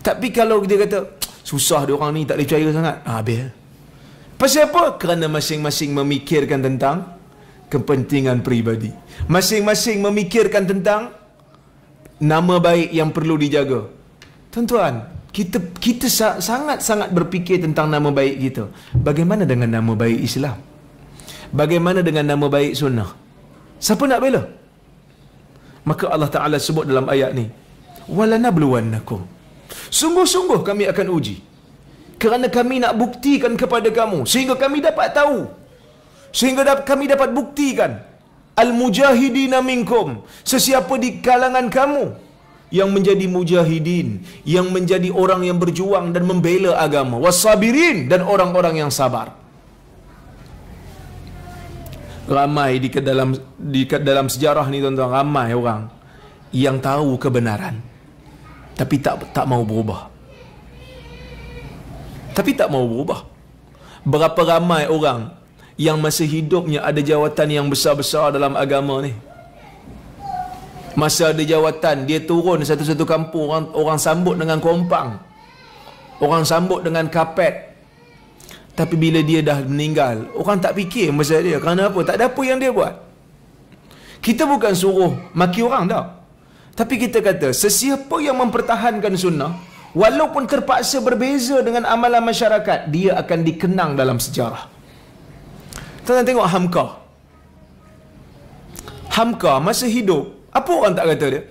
Tapi kalau dia kata, susah dia orang ni tak boleh percaya sangat. Ha, habis. Pasal apa? Kerana masing-masing memikirkan tentang kepentingan peribadi. Masing-masing memikirkan tentang nama baik yang perlu dijaga. Tuan-tuan, kita kita sangat-sangat berfikir tentang nama baik kita. Bagaimana dengan nama baik Islam? Bagaimana dengan nama baik sunnah? Siapa nak bela? Maka Allah Ta'ala sebut dalam ayat ni. Walanabluwannakum. Sungguh-sungguh kami akan uji. Kerana kami nak buktikan kepada kamu. Sehingga kami dapat tahu. Sehingga kami dapat buktikan. Al-mujahidina minkum. Sesiapa di kalangan kamu. Yang menjadi mujahidin. Yang menjadi orang yang berjuang dan membela agama. Wasabirin. Dan orang-orang yang sabar ramai di dalam di dalam sejarah ni tuan-tuan ramai orang yang tahu kebenaran tapi tak tak mau berubah. Tapi tak mau berubah. Berapa ramai orang yang masa hidupnya ada jawatan yang besar-besar dalam agama ni. Masa ada jawatan, dia turun satu-satu kampung, orang, orang sambut dengan kompang. Orang sambut dengan kapet. Tapi bila dia dah meninggal, orang tak fikir masa dia. Kerana apa? Tak ada apa yang dia buat. Kita bukan suruh maki orang tak. Tapi kita kata, sesiapa yang mempertahankan sunnah, walaupun terpaksa berbeza dengan amalan masyarakat, dia akan dikenang dalam sejarah. Tuan-tuan tengok Hamka. Hamka masa hidup, apa orang tak kata dia?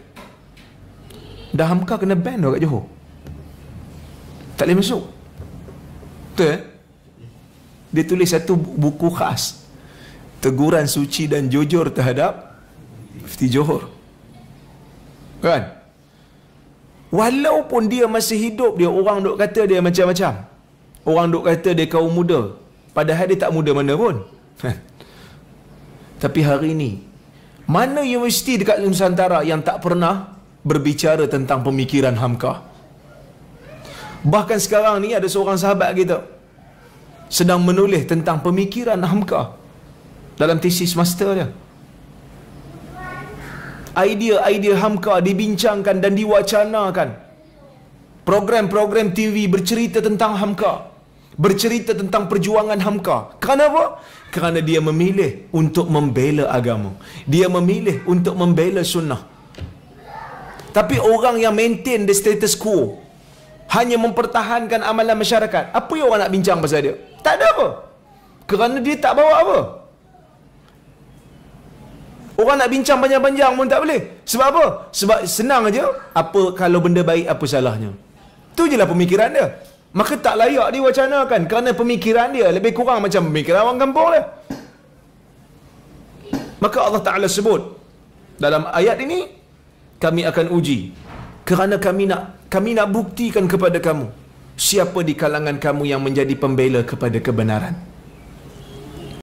Dah Hamka kena ban dah kat Johor. Tak boleh masuk. Betul eh? dia tulis satu buku khas teguran suci dan jujur terhadap Mufti Johor kan walaupun dia masih hidup dia orang duk kata dia macam-macam. Orang duk kata dia kaum muda. Padahal dia tak muda mana pun. Tapi hari ini mana universiti dekat Nusantara yang tak pernah berbicara tentang pemikiran Hamka? Bahkan sekarang ni ada seorang sahabat kita sedang menulis tentang pemikiran Hamka dalam tesis master dia. Idea-idea Hamka dibincangkan dan diwacanakan. Program-program TV bercerita tentang Hamka. Bercerita tentang perjuangan Hamka. Kenapa? Kerana dia memilih untuk membela agama. Dia memilih untuk membela sunnah. Tapi orang yang maintain the status quo hanya mempertahankan amalan masyarakat. Apa yang orang nak bincang pasal dia? Tak ada apa. Kerana dia tak bawa apa. Orang nak bincang panjang-panjang pun tak boleh. Sebab apa? Sebab senang aja. Apa kalau benda baik, apa salahnya? Itu je lah pemikiran dia. Maka tak layak diwacanakan. Kerana pemikiran dia lebih kurang macam pemikiran orang kampung dia. Maka Allah Ta'ala sebut. Dalam ayat ini, kami akan uji. Kerana kami nak kami nak buktikan kepada kamu siapa di kalangan kamu yang menjadi pembela kepada kebenaran